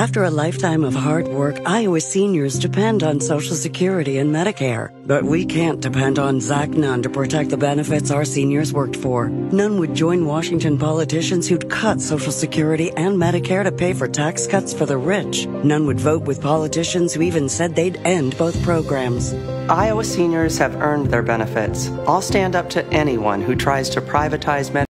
After a lifetime of hard work, Iowa seniors depend on Social Security and Medicare. But we can't depend on Zach Nunn to protect the benefits our seniors worked for. Nunn would join Washington politicians who'd cut Social Security and Medicare to pay for tax cuts for the rich. Nunn would vote with politicians who even said they'd end both programs. Iowa seniors have earned their benefits. I'll stand up to anyone who tries to privatize Medicare.